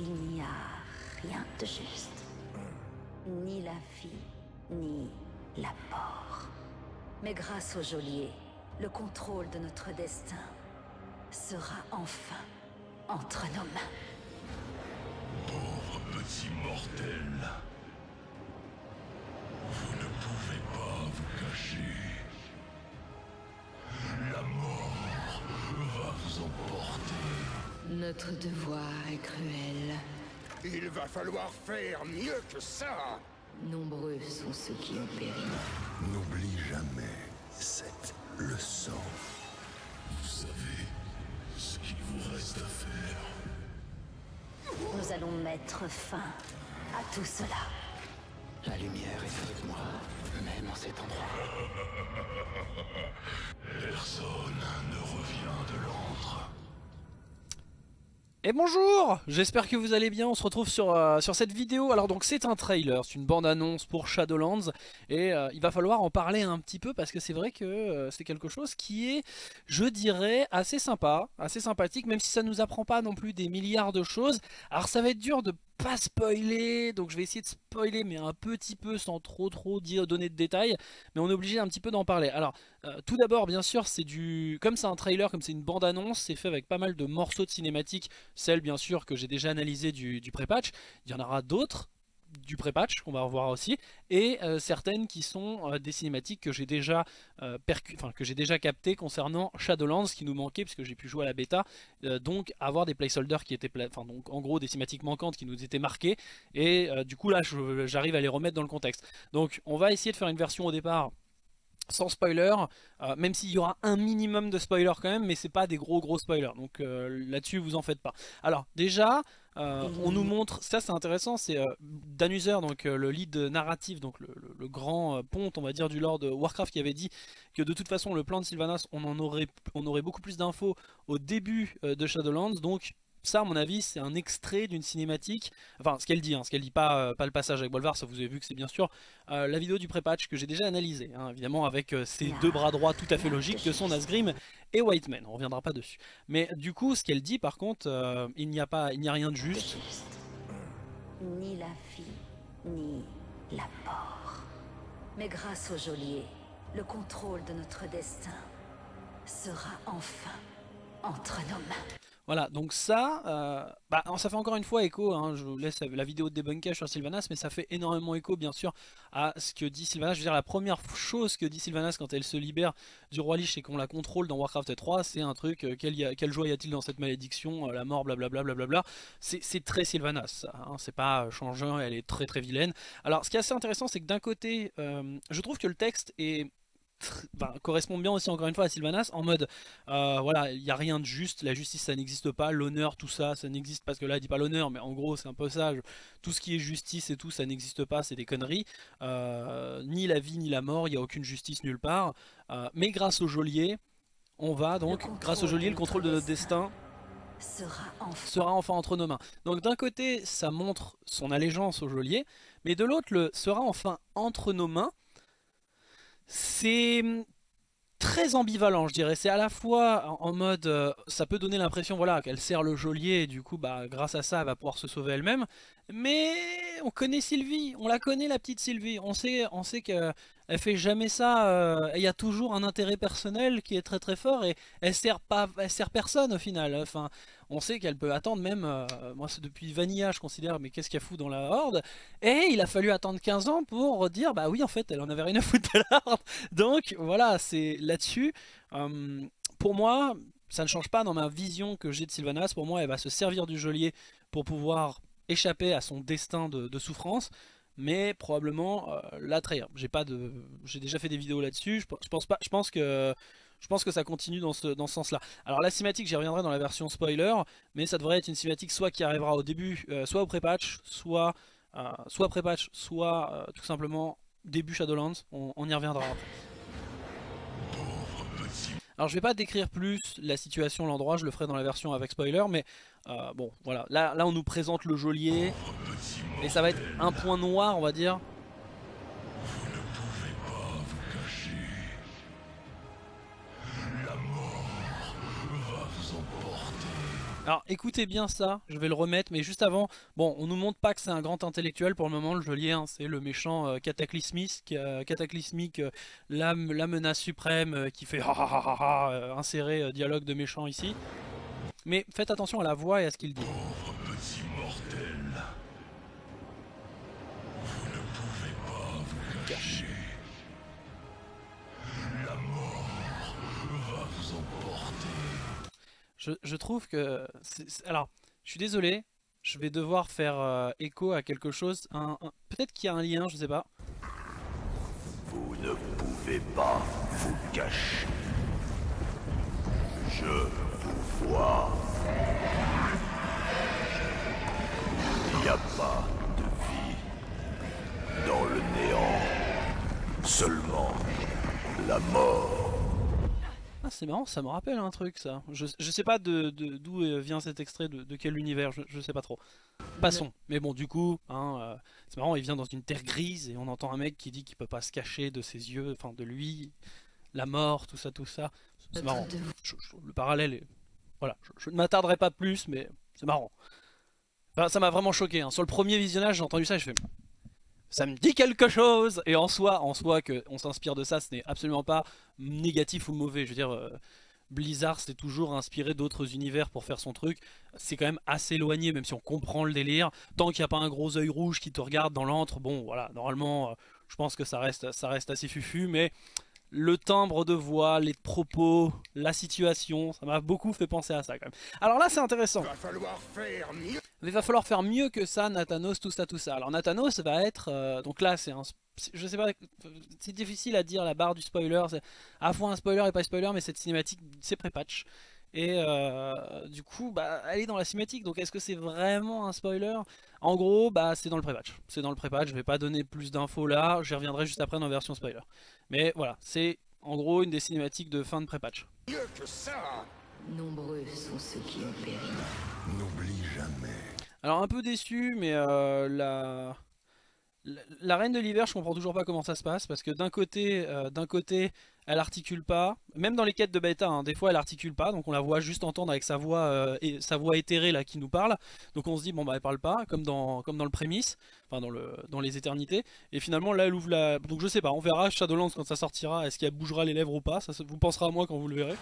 Il n'y a rien de juste. Ni la vie, ni la mort. Mais grâce au geôlier, le contrôle de notre destin sera enfin entre nos mains. Pauvre petit mortel. Vous ne pouvez pas vous cacher. La mort va vous emporter. Notre devoir est cruel. Il va falloir faire mieux que ça Nombreux sont ceux qui ont péri. N'oublie jamais cette leçon. Vous savez ce qu'il vous reste à faire. Nous allons mettre fin à tout cela. La lumière est avec moi, même en cet endroit. Personne ne revient de l'antre. Et bonjour J'espère que vous allez bien, on se retrouve sur, euh, sur cette vidéo. Alors donc c'est un trailer, c'est une bande-annonce pour Shadowlands et euh, il va falloir en parler un petit peu parce que c'est vrai que euh, c'est quelque chose qui est, je dirais, assez sympa, assez sympathique, même si ça nous apprend pas non plus des milliards de choses. Alors ça va être dur de pas spoiler, donc je vais essayer de spoiler mais un petit peu sans trop trop dire, donner de détails, mais on est obligé un petit peu d'en parler. Alors euh, tout d'abord bien sûr c'est du, comme c'est un trailer, comme c'est une bande annonce, c'est fait avec pas mal de morceaux de cinématiques, celle bien sûr que j'ai déjà analysé du, du pré-patch, il y en aura d'autres, du pré-patch qu'on va revoir aussi et euh, certaines qui sont euh, des cinématiques que j'ai déjà euh, que j'ai déjà capté concernant Shadowlands qui nous manquait puisque j'ai pu jouer à la bêta donc avoir des placeholders qui étaient enfin donc en gros des cinématiques manquantes qui nous étaient marquées et du coup là j'arrive à les remettre dans le contexte donc on va essayer de faire une version au départ sans spoiler, même s'il y aura un minimum de spoiler quand même, mais c'est pas des gros gros spoilers, donc là-dessus vous en faites pas. Alors déjà, euh, on nous montre, ça c'est intéressant, c'est euh, Dan User, donc euh, le lead narratif, donc le, le- le grand ponte on va dire du lore de Warcraft qui avait dit que de toute façon le plan de Sylvanas, on en aurait, on aurait beaucoup plus d'infos au début de Shadowlands, donc ça à mon avis c'est un extrait d'une cinématique, enfin ce qu'elle dit, hein, ce qu'elle dit pas, euh, pas le passage avec Bolvar, ça vous avez vu que c'est bien sûr euh, la vidéo du pré-patch que j'ai déjà analysé, hein, évidemment avec euh, ces deux bras droits tout à fait logiques que sont Nazgrim et Whiteman, on reviendra pas dessus. Mais du coup, ce qu'elle dit par contre, euh, il n'y a pas, il n'y a rien de juste. Ni la vie, ni la mort. Mais grâce au geôlier, le contrôle de notre destin sera enfin entre nos mains. Voilà, donc ça, euh, bah, ça fait encore une fois écho, hein, je vous laisse la vidéo de débunkage sur Sylvanas, mais ça fait énormément écho bien sûr à ce que dit Sylvanas. Je veux dire, la première chose que dit Sylvanas quand elle se libère du roi Lich et qu'on la contrôle dans Warcraft 3, c'est un truc, euh, quelle, joie y a-t-il dans cette malédiction, euh, la mort, blablabla, blablabla. C'est très Sylvanas, hein, c'est pas changeant, elle est très très vilaine. Alors ce qui est assez intéressant, c'est que d'un côté, je trouve que le texte est... correspond bien aussi encore une fois à Sylvanas en mode euh, voilà, il n'y a rien de juste, la justice ça n'existe pas, l'honneur, tout ça, ça n'existe parce que là il dit pas l'honneur, mais en gros c'est un peu ça, je- tout ce qui est justice et tout ça n'existe pas, c'est des conneries, Euh, ni la vie ni la mort, il n'y a aucune justice nulle part, Euh, mais grâce au geôlier, on va donc, grâce au geôlier, le contrôle de notre notre destin Sera enfin sera enfin entre nos mains. Donc d'un côté ça montre son allégeance au geôlier, mais de l'autre le sera enfin entre nos mains, c'est hum, très ambivalent, je dirais. C'est à la fois en, mode, euh, ça peut donner l'impression, voilà, qu'elle sert le geôlier et du coup, bah, grâce à ça, elle va pouvoir se sauver elle-même. Mais on connaît Sylvie, on la connaît la petite Sylvie. On sait, on sait que elle fait jamais ça. euh, Il y a toujours un intérêt personnel qui est très très fort et elle sert pas, elle sert personne au final. Enfin, on sait qu'elle peut attendre même. euh, moi, c'est depuis Vanilla, je considère. Mais qu'est-ce qu'il y a fou dans la Horde? Et il a fallu attendre 15 ans pour dire, bah oui, en fait, elle en avait rien à foutre de la Horde. Donc voilà, c'est là-dessus. euh, pour moi, ça ne change pas dans ma vision que j'ai de Sylvanas. Pour moi, elle va se servir du geôlier pour pouvoir échapper à son destin de, de souffrance, mais probablement euh, la trahir. J'ai pas de, j'ai déjà fait des vidéos là-dessus. Je, pe- je pense pas, je pense que, je pense que ça continue dans ce, dans ce sens-là. Alors la cinématique, j'y reviendrai dans la version spoiler, mais ça devrait être une cinématique soit qui arrivera au début, euh, soit au pré-patch, soit, euh, soit pré-patch, soit euh, tout simplement début Shadowlands. On, y reviendra. Alors je vais pas décrire plus la situation, l'endroit, je le ferai dans la version avec spoiler, mais bon voilà, là, là on nous présente le geôlier, et ça va être un point noir on va dire. Alors écoutez bien ça, je vais le remettre, mais juste avant, bon, on nous montre pas que c'est un grand intellectuel pour le moment, le geôlier, hein, c'est le méchant euh, cataclysmique, euh, euh, la, menace suprême qui fait ha ha insérer dialogue de méchant ici. Mais faites attention à la voix et à ce qu'il dit. Je, trouve que... alors, je suis désolé, je vais devoir faire euh, écho à quelque chose, peut-être qu'il y a un lien, je sais pas. Vous ne pouvez pas vous cacher. Je vous vois. Il n'y a pas de vie dans le néant. Seulement la mort. Ah c'est marrant, ça me rappelle un truc ça. Je, je sais pas de de- d'où euh, vient cet extrait, de, de quel univers, je, je sais pas trop. Passons. Mais bon, du coup, hein, euh, c'est marrant, il vient dans une terre grise et on entend un mec qui dit qu'il peut pas se cacher de ses yeux, enfin de lui, la mort, tout ça, tout ça. C'est marrant. Je- le parallèle est... Voilà, je, je ne m'attarderai pas plus, mais c'est marrant. Enfin, ça m'a vraiment choqué. hein. Sur le premier visionnage, j'ai entendu ça et je fais... Ça me dit quelque chose Et en soi, en soi, que on s'inspire de ça, ce n'est absolument pas négatif ou mauvais. Je veux dire, euh, Blizzard s'est toujours inspiré d'autres univers pour faire son truc. C'est quand même assez éloigné, même si on comprend le délire. Tant qu'il n'y a pas un gros œil rouge qui te regarde dans l'antre, bon, voilà, normalement, euh, je pense que ça reste, ça reste assez fufu, mais le timbre de voix, les propos, la situation, ça m'a beaucoup fait penser à ça quand même. Alors là, c'est intéressant. Va falloir faire mieux. Mais il va falloir faire mieux que ça, Nathanos, tout ça, tout ça. Alors Nathanos va être... euh, donc là, c'est un... Je sais pas, c'est difficile à dire la barre du spoiler. C'est à fois un spoiler et pas un spoiler, mais cette cinématique, c'est pré-patch. Et euh, du coup, bah, elle est dans la cinématique, donc est-ce que c'est vraiment un spoiler? En gros, bah, c'est dans le pré-patch. C'est dans le pré-patch, je vais pas donner plus d'infos là, j'y reviendrai juste après dans la version spoiler. Mais voilà, c'est en gros une des cinématiques de fin de pré-patch. Mieux que ça. Nombreux sont ceux qui ont péri. N'oublie jamais. Alors un peu déçu, mais euh, la... la reine de l'hiver, je comprends toujours pas comment ça se passe parce que d'un côté, euh, côté, elle articule pas, même dans les quêtes de bêta, hein, des fois elle articule pas, donc on la voit juste entendre avec sa voix euh, et sa voix éthérée là qui nous parle, donc on se dit bon bah elle parle pas, comme dans comme dans le prémisse, enfin dans le dans les éternités, et finalement là elle ouvre la, donc je sais pas, on verra Shadowlands quand ça sortira, est-ce qu'elle bougera les lèvres ou pas, ça vous penserez à moi quand vous le verrez.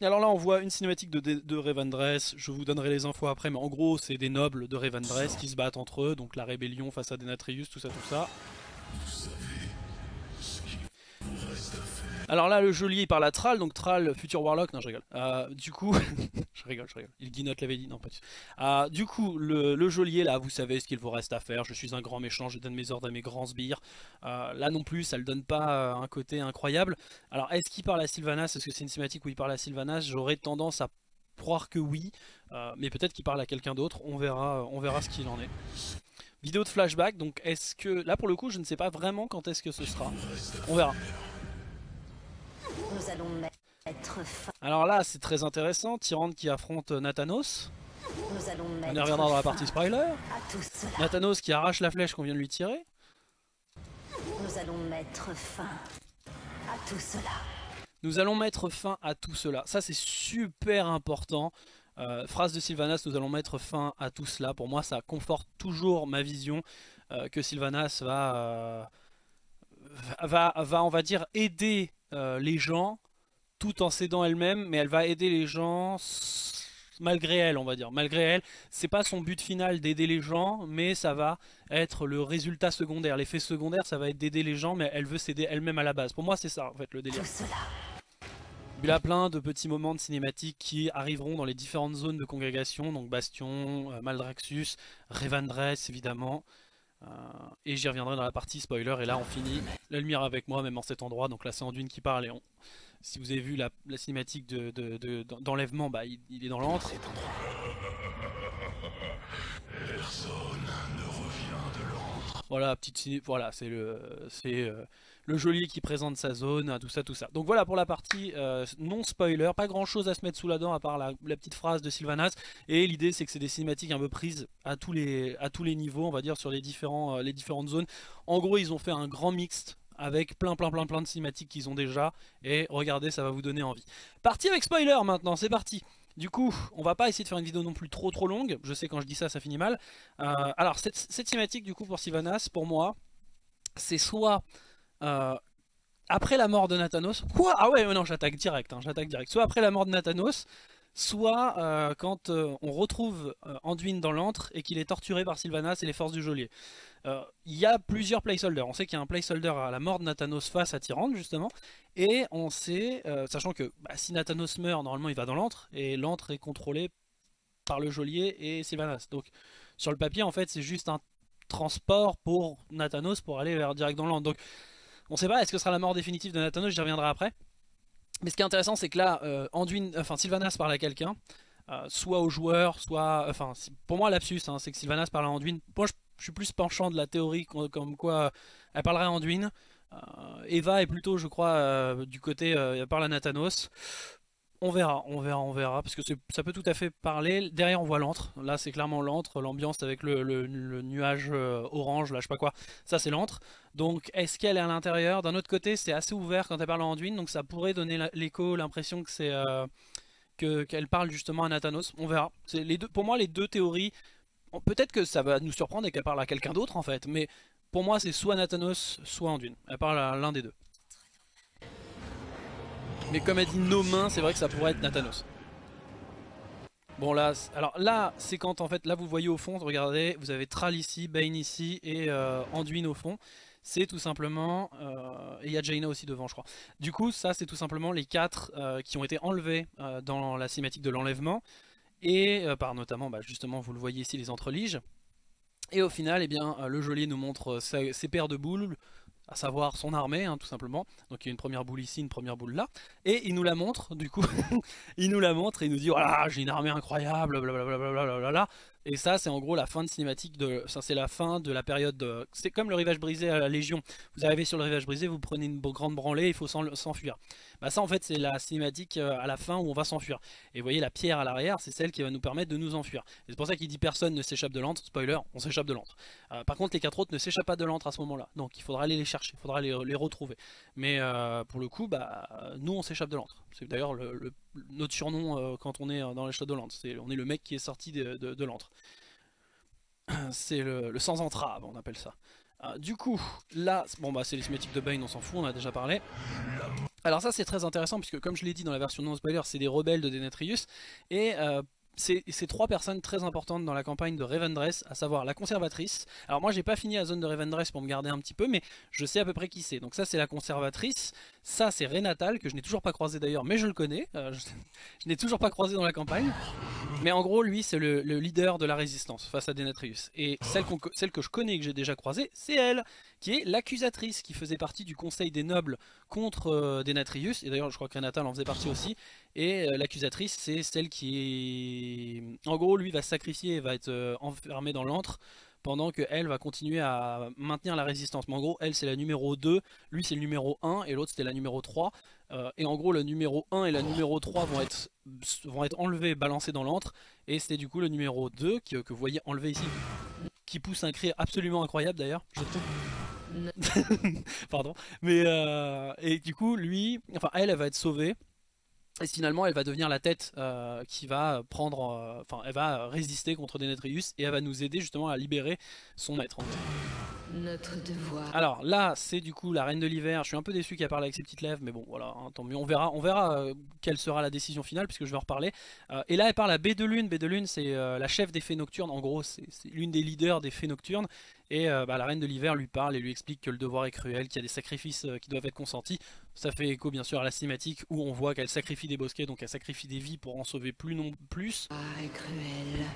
Alors là on voit une cinématique de, de, Revendreth, je vous donnerai les infos après, mais en gros c'est des nobles de Revendreth qui se battent entre eux, donc la rébellion face à Denatrius, tout ça tout ça. Alors là le geôlier parle à Thrall, donc Thrall, futur Warlock, non je rigole. Euh, du coup, je rigole, je rigole, il guinote l'avait dit, non pas du. Euh, du coup le, geôlier là, vous savez ce qu'il vous reste à faire, je suis un grand méchant, je donne mes ordres à mes grands sbires. Euh, là non plus ça le donne pas euh, un côté incroyable. Alors est-ce qu'il parle à Sylvanas? Est-ce que c'est une cinématique où il parle à Sylvanas? J'aurais tendance à croire que oui, mais peut-être qu'il parle à quelqu'un d'autre, on verra, on verra ce qu'il en est. Vidéo de flashback, donc est-ce que... Là pour le coup je ne sais pas vraiment quand est-ce que ce sera. On verra. Nous allons mettre fin. Alors là c'est très intéressant, Tyrande qui affronte Nathanos. Nous allons On y reviendra dans la partie spoiler. Nathanos qui arrache la flèche qu'on vient de lui tirer. Nous allons mettre fin à tout cela. Nous allons mettre fin à tout cela. Ça c'est super important. Euh, phrase de Sylvanas, nous allons mettre fin à tout cela. Pour moi ça conforte toujours ma vision euh, que Sylvanas va, euh, va, va, on va dire, aider euh, les gens tout en s'aidant elle-même, mais elle va aider les gens malgré elle, on va dire. Malgré elle, c'est pas son but final d'aider les gens, mais ça va être le résultat secondaire. L'effet secondaire, ça va être d'aider les gens, mais elle veut s'aider elle-même à la base. Pour moi, c'est ça, en fait, le délire. Il y a plein de petits moments de cinématique qui arriveront dans les différentes zones de congrégation, donc Bastion, euh, Maldraxxus, Revendreth évidemment. Euh, et j'y reviendrai dans la partie spoiler, et là on finit la lumière avec moi, même en cet endroit, donc là c'est Anduin qui parle, et on... si vous avez vu la, la cinématique de- de- de- d'enlèvement, bah, il, il est dans l'antre. Cet endroit. Voilà, petite ciné- voilà, c'est le, c'est euh, le geôlier qui présente sa zone, tout ça, tout ça. Donc voilà pour la partie euh, non spoiler, pas grand chose à se mettre sous la dent à part la, petite phrase de Sylvanas. Et l'idée c'est que c'est des cinématiques un peu prises à tous les, à tous les niveaux, on va dire sur les différents, euh, les différentes zones. En gros, ils ont fait un grand mixte avec plein plein plein plein de cinématiques qu'ils ont déjà et regardez ça va vous donner envie. Parti avec spoiler maintenant, c'est parti Du coup, on va pas essayer de faire une vidéo non plus trop trop longue. Je sais quand je dis ça, ça finit mal. Euh, alors, cette, cinématique du coup pour Sylvanas, pour moi, c'est soit euh, après la mort de Nathanos. Quoi? Ah ouais, non, j'attaque direct, hein, j'attaque direct. Soit après la mort de Nathanos, soit euh, quand euh, on retrouve Anduin dans l'antre et qu'il est torturé par Sylvanas et les forces du geôlier. Il y a plusieurs placeholders. On sait qu'il y a un placeholder à la mort de Nathanos face à Tyrande, justement. Et on sait, sachant que bah, si Nathanos meurt, normalement il va dans l'antre. Et l'antre est contrôlé par le geôlier et Sylvanas. Donc sur le papier, en fait, c'est juste un transport pour Nathanos pour aller direct dans l'antre. Donc on sait pas, est-ce que ce sera la mort définitive de Nathanos, j'y reviendrai après. Mais ce qui est intéressant, c'est que là, euh, enfin Sylvanas parle à quelqu'un, euh, soit au joueur, soit... Enfin, pour moi, lapsus, hein, c'est que Sylvanas parle à Anduin. Moi, je, suis plus penchant de la théorie comme quoi elle parlerait à Anduin. Euh, Eva est plutôt, je crois, du côté, elle parle à Nathanos. On verra, on verra, on verra, parce que ça peut tout à fait parler. Derrière, on voit l'antre. Là, c'est clairement l'antre, l'ambiance avec le, nuage euh, orange, là, je sais pas quoi. Ça, c'est l'antre. Donc, est-ce qu'elle est à l'intérieur? D'un autre côté, c'est assez ouvert quand elle parle en Anduin, donc ça pourrait donner l'écho, l'impression que c'est euh, qu'elle parle justement à Nathanos. On verra. Pour moi, les deux théories. Peut-être que ça va nous surprendre et qu'elle parle à quelqu'un d'autre en fait, mais pour moi, c'est soit Nathanos, soit Anduin. Elle parle à l'un des deux. Mais comme elle dit nos mains, c'est vrai que ça pourrait être Nathanos. Bon là, alors là, c'est quand en fait, là vous voyez au fond, regardez, vous avez Tral ici, Bane ici et euh, Anduin au fond. C'est tout simplement, euh, et il y a Jaina aussi devant je crois. Du coup, ça c'est tout simplement les quatre euh, qui ont été enlevés dans la cinématique de l'enlèvement. Et par notamment, bah, justement, vous le voyez ici, les entreliges. Et au final, eh bien, le geôlier nous montre ses paires de boules, à savoir son armée, hein, tout simplement. Donc il y a une première boule ici, une première boule là. Et il nous la montre, du coup, il nous la montre et il nous dit, voilà, j'ai une armée incroyable, blablabla. Et ça, c'est en gros la fin de cinématique de. Ça, c'est la fin de la période. De... C'est comme le rivage brisé à la Légion. Vous arrivez sur le rivage brisé, vous prenez une grande branlée, il faut s'enfuir. Bah, ça, en fait, c'est la cinématique euh, à la fin où on va s'enfuir. Et vous voyez, la pierre à l'arrière, c'est celle qui va nous permettre de nous enfuir. C'est pour ça qu'il dit personne ne s'échappe de l'antre. Spoiler, on s'échappe de l'antre. Euh, par contre, les quatre autres ne s'échappent pas de l'antre à ce moment-là. Donc, il faudra aller les chercher, il faudra les, retrouver. Mais euh, pour le coup, bah, nous, on s'échappe de l'antre. C'est d'ailleurs le, notre surnom quand on est dans les de l'antre. on est le mec qui est sorti de, l'antre. c'est le, sans entrave, on appelle ça. Ah, du coup, là, bon bah c'est les cinématiques de Bane, on s'en fout, on a déjà parlé. Alors ça c'est très intéressant puisque comme je l'ai dit dans la version non spoiler, c'est des rebelles de Denetrius et euh, c'est trois personnes très importantes dans la campagne de Revendreth, à savoir la conservatrice. Alors moi j'ai pas fini la zone de Revendreth pour me garder un petit peu, mais je sais à peu près qui c'est. Donc ça c'est la conservatrice, ça c'est Renatal, que je n'ai toujours pas croisé d'ailleurs, mais je le connais. Euh, je, n'ai toujours pas croisé dans la campagne. Mais en gros lui c'est le, leader de la résistance face à Denetrius. Et celle, celle que je connais et que j'ai déjà croisée, c'est elle, qui est l'accusatrice, qui faisait partie du conseil des nobles contre euh, Denetrius. Et d'ailleurs je crois que Renatal en faisait partie aussi. Et euh, l'accusatrice, c'est celle qui. En gros, lui va sacrifier et va être euh, enfermé dans l'antre pendant qu'elle va continuer à maintenir la résistance. Mais en gros, elle c'est la numéro 2, lui c'est le numéro 1 et l'autre c'était la numéro 3. Euh, et en gros, le numéro 1 et la numéro 3 vont être, vont être enlevés, balancés dans l'antre. Et c'était du coup le numéro 2 que vous voyez enlevé ici, qui pousse un cri absolument incroyable d'ailleurs, Pardon. Mais et du coup, lui, enfin elle, elle va être sauvée. Et finalement, elle va devenir la tête euh, qui va prendre, euh, enfin, elle va résister contre Denetrius et elle va nous aider justement à libérer son maître. Notre devoir. Alors là, c'est du coup la reine de l'hiver. Je suis un peu déçu qu'elle parle avec ses petites lèvres, mais bon, voilà, hein, tant mieux. On verra, on verra euh, quelle sera la décision finale, puisque je vais en reparler. et là, elle parle à B de Lune. B de Lune, c'est la chef des fées nocturnes. En gros, c'est l'une des leaders des fées nocturnes. Et euh, bah, la reine de l'hiver lui parle et lui explique que le devoir est cruel, qu'il y a des sacrifices euh, qui doivent être consentis. Ça fait écho bien sûr à la cinématique où on voit qu'elle sacrifie des bosquets, donc elle sacrifie des vies pour en sauver plus non plus. Ah, cruel.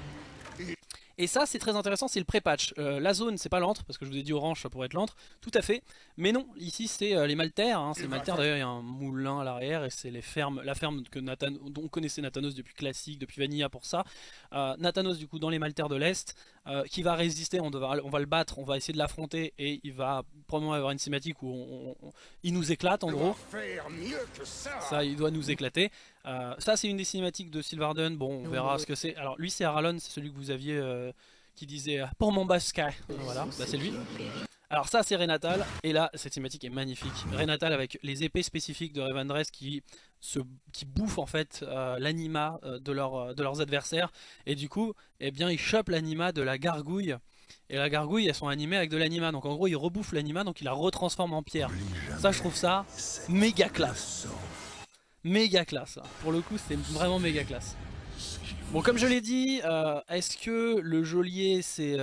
Et ça, c'est très intéressant, c'est le pré-patch. Euh, la zone, c'est pas l'antre, parce que je vous ai dit orange, ça pourrait être l'antre. Tout à fait. Mais non, ici, c'est euh, les Maltaires. Hein, c'est Maltaires, d'ailleurs, il y a un moulin à l'arrière, et c'est les fermes, la ferme que Nathan, dont on connaissait Nathanos depuis classique, depuis Vanilla pour ça. Euh, Nathanos, du coup, dans les Maltaires de l'Est, qui va résister, on, on, va le battre, on va essayer de l'affronter, et il va probablement avoir une cinématique où il nous éclate, en gros. ça. il doit nous éclater. Euh, ça c'est une des cinématiques de Sylvarden, bon on verra ce que c'est. Alors lui c'est Aralon, c'est celui que vous aviez euh, qui disait euh, pour mon basque. Voilà, bah, c'est lui. Alors ça c'est Renatal, et là cette cinématique est magnifique. Renatal avec les épées spécifiques de Revendreth qui, se, qui bouffent en fait euh, l'anima de, leur, de leurs adversaires, et du coup, eh bien ils chopent l'anima de la gargouille, et la gargouille elles sont animées avec de l'anima, donc en gros ils rebouffent l'anima, donc ils la retransforment en pierre. Ça je trouve ça méga classe. Méga classe, hein. pour le coup c'est vraiment méga classe. Bon comme je l'ai dit, est-ce que le geôlier c'est...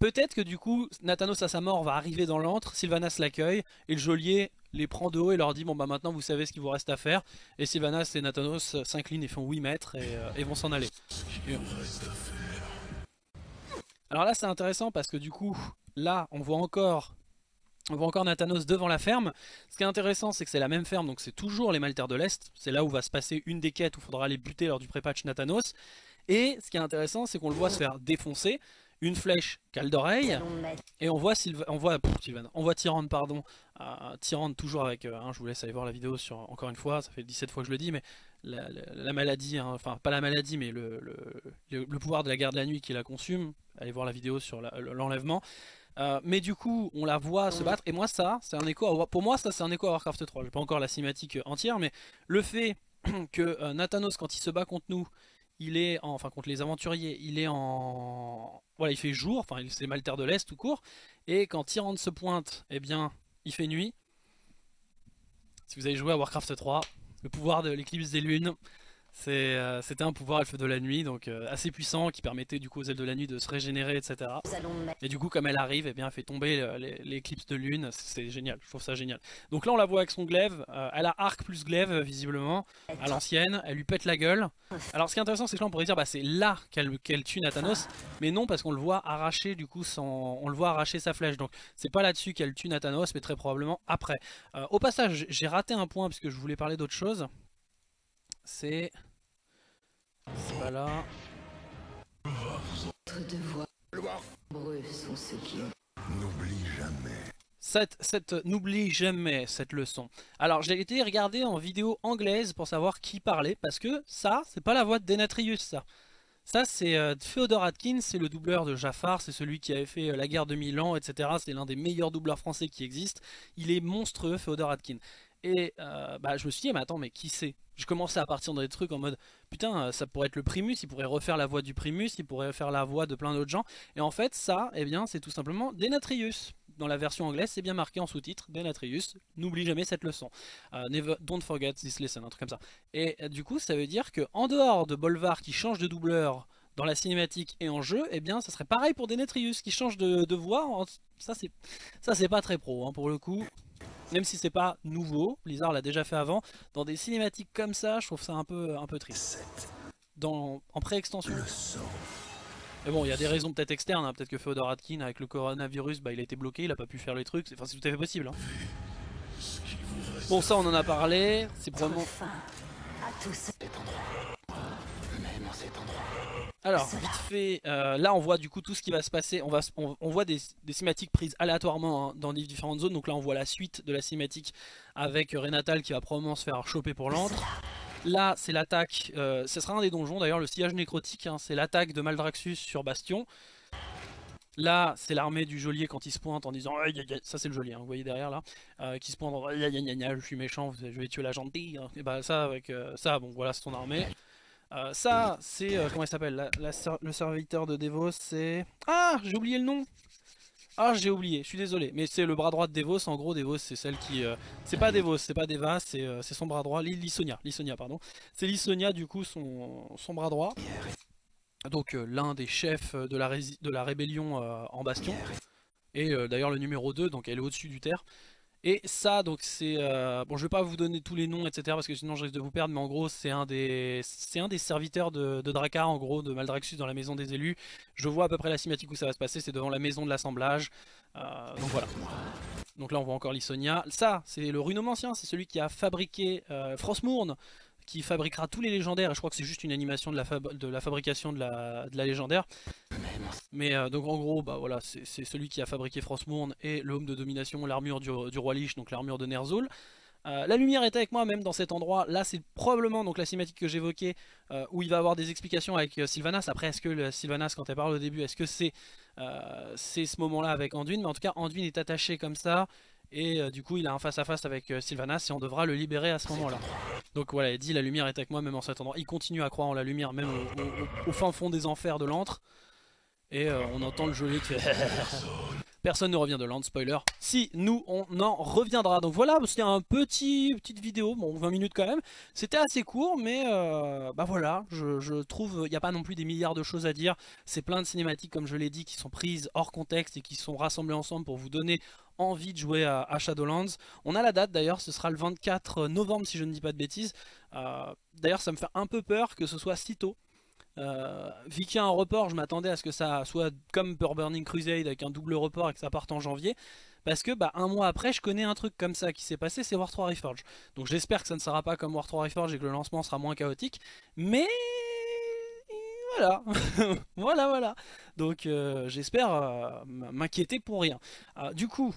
Peut-être que du coup, Nathanos à sa mort va arriver dans l'antre, Sylvanas l'accueille, et le geôlier les prend de haut et leur dit bon bah maintenant vous savez ce qu'il vous reste à faire. Et Sylvanas et Nathanos s'inclinent et font 8 mètres et, euh, vont s'en aller. Alors là c'est intéressant parce que du coup, là on voit encore on voit encore Nathanos devant la ferme. Ce qui est intéressant, c'est que c'est la même ferme, donc c'est toujours les Maltaires de l'Est. C'est là où va se passer une des quêtes où il faudra les buter lors du pré-patch Nathanos. Et ce qui est intéressant, c'est qu'on le voit se faire défoncer une flèche cale d'oreille et on voit Sylvain, on voit voit Tyrande pardon, euh, Tyrande toujours avec, euh, hein, je vous laisse aller voir la vidéo sur encore une fois, ça fait 17 fois que je le dis, mais la, maladie, hein, enfin pas la maladie, mais le, pouvoir de la garde de la nuit qui la consume. Allez voir la vidéo sur l'enlèvement. Euh, mais du coup, on la voit se battre, et moi ça, c'est un écho. À, pour moi, ça c'est un écho à Warcraft 3. J'ai pas encore la cinématique entière, mais le fait que Nathanos, quand il se bat contre nous, il est en, enfin contre les aventuriers, il est en, voilà, il fait jour, enfin c'est Maltaire de l'Est tout court, et quand Tyrande se pointe, eh bien, il fait nuit. Si vous avez joué à Warcraft 3, le pouvoir de l'éclipse des lunes, euh, c'était un pouvoir elfe de la nuit, donc euh, assez puissant, qui permettait du coup aux elfes de la nuit de se régénérer, etc. Et du coup, comme elle arrive, et eh bien, elle fait tomber euh, l'éclipse de lune, c'est génial, je trouve ça génial. Donc là, on la voit avec son glaive, elle a arc plus glaive, visiblement, à l'ancienne, elle lui pète la gueule. Alors ce qui est intéressant, c'est que là, on pourrait dire, bah, c'est là qu'elle tue Nathanos, mais non, parce qu'on le voit arracher, du coup, on le voit arracher sa flèche, donc c'est pas là-dessus qu'elle tue Nathanos, mais très probablement après. au passage, j'ai raté un point, puisque je voulais parler d'autre chose, c'est... C'est pas là. N'oublie jamais. Cette, cette n'oublie jamais cette leçon. Alors j'ai été regarder en vidéo anglaise pour savoir qui parlait, parce que ça, c'est pas la voix de Denatrius, ça. Ça, c'est euh, Theodore Atkins, c'est le doubleur de Jafar, c'est celui qui avait fait euh, la guerre de Milan, etc. C'est l'un des meilleurs doubleurs français qui existent. Il est monstrueux, Theodore Atkins. Et euh, bah, je me suis dit, mais attends, mais qui c'est? Je commençais à partir dans des trucs en mode, putain, euh, ça pourrait être le Primus, il pourrait refaire la voix du Primus, il pourrait faire la voix de plein d'autres gens. Et en fait, ça, eh bien, c'est tout simplement Denatrius. Dans la version anglaise, c'est bien marqué en sous-titre, Denatrius, n'oublie jamais cette leçon. Euh, don't forget this lesson, un truc comme ça. Et du coup, ça veut dire que en dehors de Bolvar qui change de doubleur dans la cinématique et en jeu, eh bien ça serait pareil pour Denatrius qui change de, voix. Ça c'est pas très pro hein, pour le coup même si c'est pas nouveau, Blizzard l'a déjà fait avant, dans des cinématiques comme ça, je trouve ça un peu, un peu triste. Dans, en pré-extension. Mais bon, il y a des raisons peut-être externes, hein. peut-être que Feodor Atkin avec le coronavirus, bah, il a été bloqué, il a pas pu faire les trucs, enfin c'est tout à fait possible. Hein. Bon ça on en a parlé, c'est probablement... Alors, vite fait, euh, là on voit du coup tout ce qui va se passer, on, va, on, voit des, cinématiques prises aléatoirement hein, dans les différentes zones, donc là on voit la suite de la cinématique avec Renatal qui va probablement se faire choper pour l'antre. Là c'est l'attaque, euh, ce sera un des donjons d'ailleurs, le sillage nécrotique, hein, c'est l'attaque de Maldraxxus sur Bastion. Là, c'est l'armée du geôlier quand il se pointe en disant ça c'est le geôlier, hein, vous voyez derrière là, euh, qui se pointe en disant je suis méchant, je vais tuer la gentille. Et bah ça avec ça, bon voilà c'est ton armée. Euh, ça, c'est... Euh, comment il s'appelle? Le serviteur de Devos, c'est... Ah J'ai oublié le nom ah j'ai oublié, je suis désolé, mais c'est le bras droit de Devos, en gros Devos c'est celle qui... Euh, c'est pas Devos, c'est pas Deva, c'est son bras droit, Lissonia, Lissonia pardon. C'est Lissonia du coup son, bras droit. Donc l'un des chefs de la, de la rébellion en Bastion. Et d'ailleurs le numéro 2, donc elle est au-dessus du terre. Et ça, donc c'est... Euh, bon, je vais pas vous donner tous les noms, etc. Parce que sinon je risque de vous perdre. Mais en gros, c'est un des un des serviteurs de, de Drakkar, en gros, de Maldraxxus dans la maison des élus. Je vois à peu près la cinématique où ça va se passer. C'est devant la maison de l'assemblage. Euh, donc voilà. Donc là, on voit encore Lissonia. Ça, c'est le runomancien. C'est celui qui a fabriqué euh, Frostmourne qui fabriquera tous les légendaires, et je crois que c'est juste une animation de la, fabrication de la, légendaire. Mais euh, donc en gros, bah voilà, c'est celui qui a fabriqué Frostmourne et le home de domination, l'armure du, roi Lich, donc l'armure de Ner'zhul. Euh, la lumière est avec moi même dans cet endroit. Là, c'est probablement donc la cinématique que j'évoquais euh, où il va avoir des explications avec Sylvanas. Après, est-ce que Sylvanas, quand elle parle au début, est-ce que c'est ce moment-là avec Anduin? Mais en tout cas, Anduin est attaché comme ça. Et du coup, il a un face-à-face avec Sylvanas et on devra le libérer à ce moment-là. Donc voilà, il dit la lumière est avec moi même en endroit. Il continue à croire en la lumière même au, fin fond des enfers de l'antre. Et on entend le joli qui. Personne ne revient de Land, spoiler. Si, nous, on en reviendra. Donc voilà, c'était un petit petite vidéo, bon 20 minutes quand même. C'était assez court, mais euh, bah voilà, je, trouve, il n'y a pas non plus des milliards de choses à dire. C'est plein de cinématiques, comme je l'ai dit, qui sont prises hors contexte et qui sont rassemblées ensemble pour vous donner envie de jouer à, Shadowlands. On a la date d'ailleurs, ce sera le 24 novembre si je ne dis pas de bêtises. Euh, d'ailleurs ça me fait un peu peur que ce soit si tôt. Euh, vu qu'il y a un report, je m'attendais à ce que ça soit comme Per Burning Crusade avec un double report et que ça parte en janvier. Parce que bah, un mois après, je connais un truc comme ça qui s'est passé, c'est War 3 Reforge. Donc j'espère que ça ne sera pas comme War 3 Reforge et que le lancement sera moins chaotique. Mais voilà, voilà, voilà. Donc euh, j'espère euh, m'inquiéter pour rien. du coup,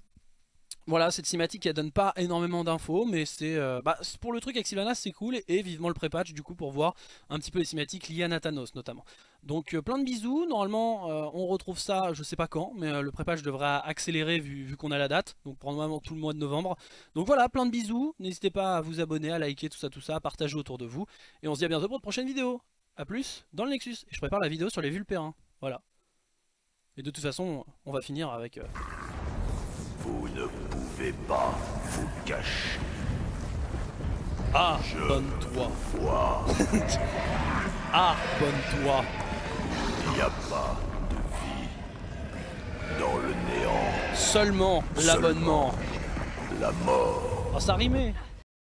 voilà, cette cinématique elle donne pas énormément d'infos, mais c'est euh, bah, pour le truc avec Sylvanas c'est cool et vivement le pré-patch du coup pour voir un petit peu les cinématiques liées à Nathanos notamment. Donc euh, plein de bisous, normalement euh, on retrouve ça je sais pas quand, mais le pré-patch devrait accélérer vu, qu'on a la date, donc probablement tout le mois de novembre. Donc voilà, plein de bisous, n'hésitez pas à vous abonner, à liker tout ça tout ça, à partager autour de vous, et on se dit à bientôt pour une prochaine vidéo. A plus dans le Nexus, et je prépare la vidéo sur les vulpérins, voilà. Et de toute façon, on va finir avec... Pouvez pas vous cacher. Ah, bonne-toi. ah, bonne-toi. Il n'y a pas de vie dans le néant. Seulement l'abonnement. La mort. Oh, ça rimait.